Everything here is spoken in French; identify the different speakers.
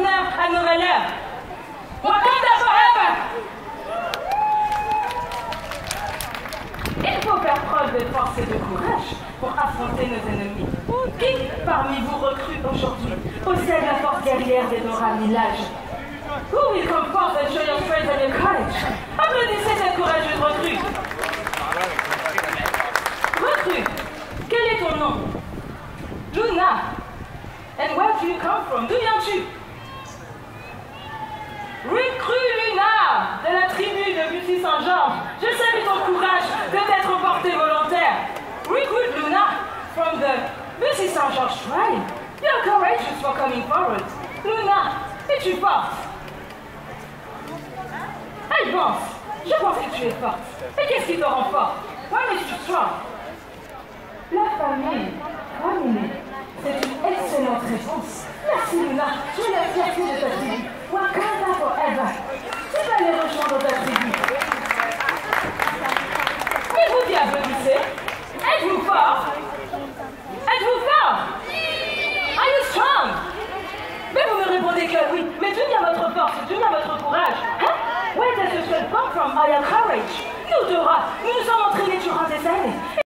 Speaker 1: Nos valeurs. Wakanda forever! Il faut faire preuve de force et de courage pour affronter nos ennemis. Qui parmi vous recrute aujourd'hui possède la force guerrière des Dora Milaje? Who will come forth and show your strength and your courage? Applaudissez cette courageuse recrue. Recrue, quel est ton nom? Luna. And where do you come from? D'où viens-tu? Recrue Luna de la tribu de Bussy Saint-Georges. Je salue ton courage de t'être porté volontaire. Recruit Luna from the Bussy Saint-Georges tribe. You're courageous for coming forward. Luna, es-tu forte? Elle pense. Je pense que tu es forte. Et qu'est-ce qui te rend forte? Why makes you strong? La famille. Famille. C'est une excellente réponse. Merci Luna. Tu es la fierté de ta tribu. Wakanda forever. Tu vas les rejoindre ta tribu. Mais vous qui applaudissez, êtes-vous fort? Êtes-vous fort? Are you strong? Mais vous me répondez Mais d'où vient votre force? D'où vient votre courage? Hein? Where does your strength come from? I am courage. Nous, Dora, nous nous sommes entraînés durant des années.